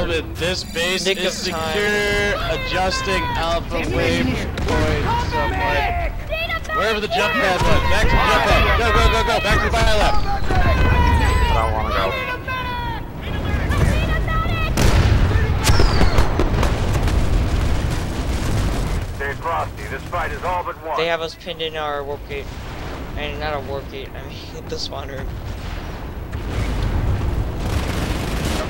Ladies and gentlemen, this base Nick is of time. secure. Adjusting alpha wave point somewhat. Wherever the jump pad was. Back to the jump pad. Go, go, go, go. Back to the bio lab. I don't want to go. Stay frosty. This fight is all but won. They have us pinned in our warp gate. And not a warp gate, I mean the spawn room.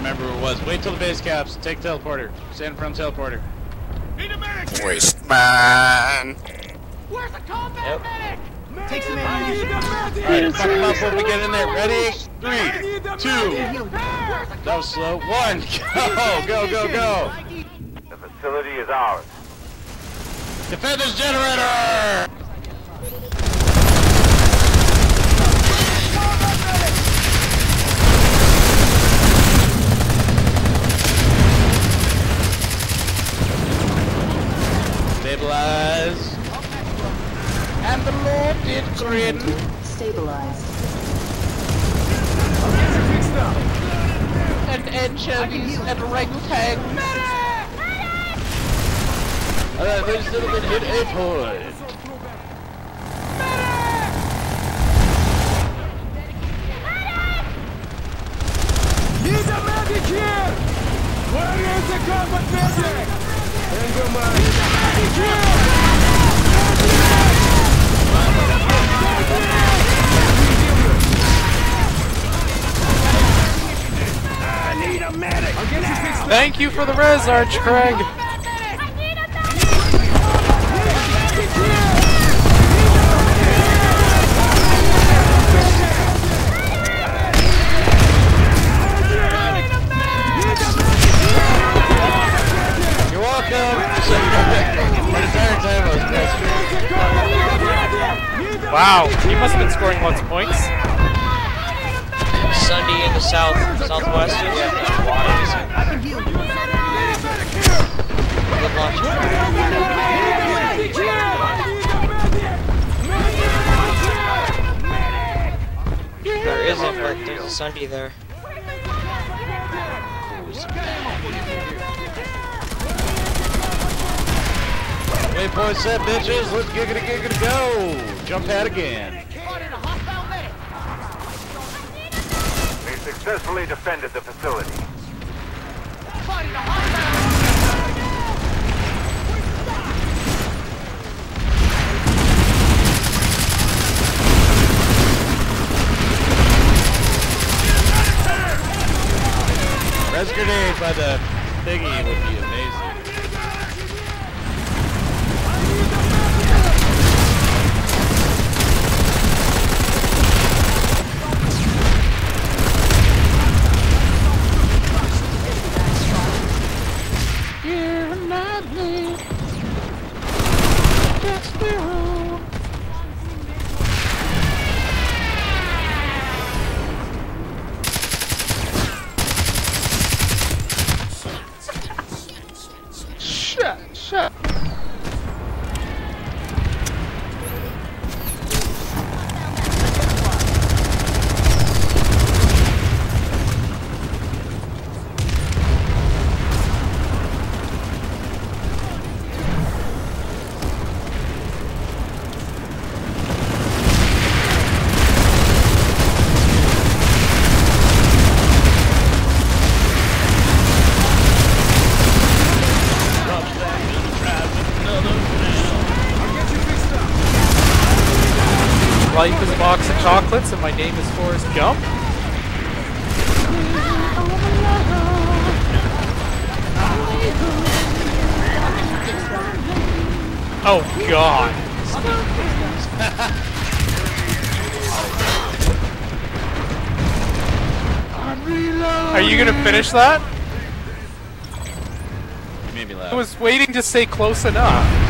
I don't remember who it was. Wait till the base caps. Take teleporter. Stand in front of teleporter. Waste man. Where's the combat yep. Alright, fuck them up when we get in there. Ready? Three, two. That was slow. One. Go, go, go, go. The facility is ours. Defend this generator! And the Lord did grin. Stabilized. And anchovies and orangutan. Alright, ladies and gentlemen, hit a point. Need a medic here! Where is the combat medic? Engelman! Medic here! I need a medic! I'll get you fixed Thank you for the res, Arch Craig. You're welcome. But entire time I was pestering. Wow, he must have been scoring lots of points. Sunday in the south, southwest. There isn't, but there's a Sunday there. Waypoint set, bitches. Let's giggity giggity go. Jump pad again. We successfully defended the facility. Res grenade by the thingy would be amazing. Life is a box of chocolates and my name is Forrest Gump. Oh god. Are you gonna finish that? You made me laugh. I was waiting to say close enough.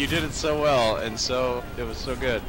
You did it so well, and so it was so good.